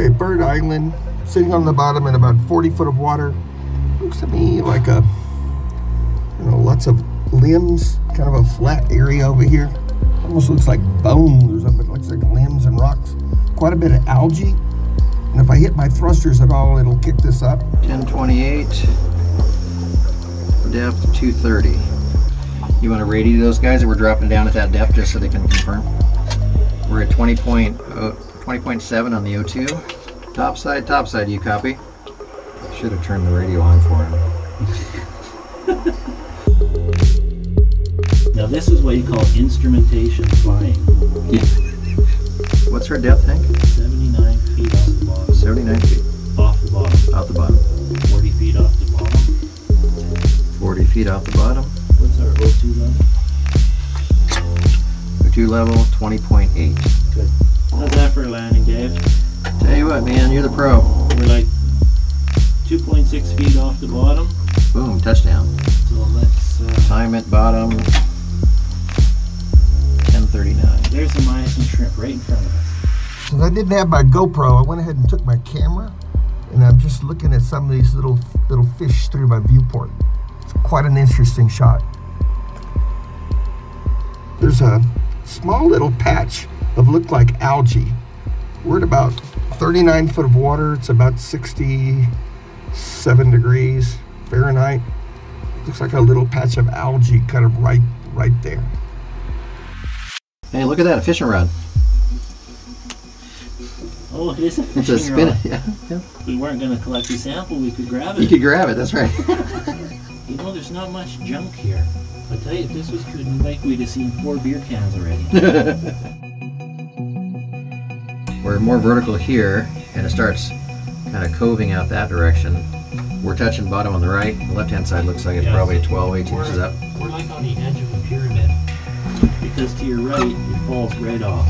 Okay, Bird Island, sitting on the bottom in about 40 foot of water. Looks to me like a, you know, lots of limbs, kind of a flat area over here. Almost looks like bones or something. It looks like limbs and rocks. Quite a bit of algae. And if I hit my thrusters at all, it'll kick this up. 1028, depth 230. You want to radio those guys that we're dropping down at that depth just so they can confirm? We're at 20 oh, 20.7 on the O2. Top side, top side, you copy? Should have turned the radio on for him. Now this is what you call instrumentation flying. What's our depth, Hank? 79 feet off the bottom. 79 feet Off the bottom. off the bottom. 40 feet off the bottom. 40 feet off the bottom. What's our O2 level? O2 level 20.8. Good. How's that for a landing, Dave? Tell you what, man, you're the pro. We're like 2.6 feet off the bottom. Boom, touchdown. So let's. Uh, Time at bottom 1039. there's the Mysis shrimp right in front of us. Since I didn't have my GoPro, I went ahead and took my camera, and I'm just looking at some of these little little fish through my viewport. It's quite an interesting shot. There's a small little patch of look like algae. We're at about 39 foot of water. It's about 67 degrees Fahrenheit. Looks like a little patch of algae kind of right right there. Hey, look at that, a fishing rod. Oh, it is a It's a spin. rod. Yeah, yeah. If we weren't going to collect the sample, we could grab it. You it. could grab it, that's right. You know, there's not much junk here. I tell you, if this was Coon Lake, we'd have seen four beer cans already. We're more vertical here, and it starts kind of coving out that direction. We're touching bottom on the right. The left-hand side looks like it's Yes. probably 12, 18 inches up. We're like on the edge of a pyramid. Because to your right, it falls right off.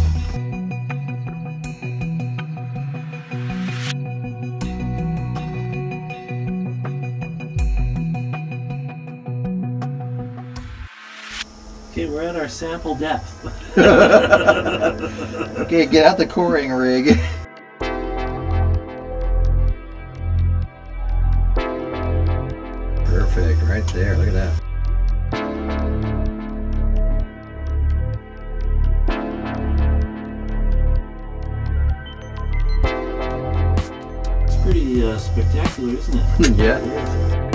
Okay, we're at our sample depth. Okay, get out the coring rig. Perfect, right there. Look at that. It's pretty uh, spectacular, isn't it? yeah.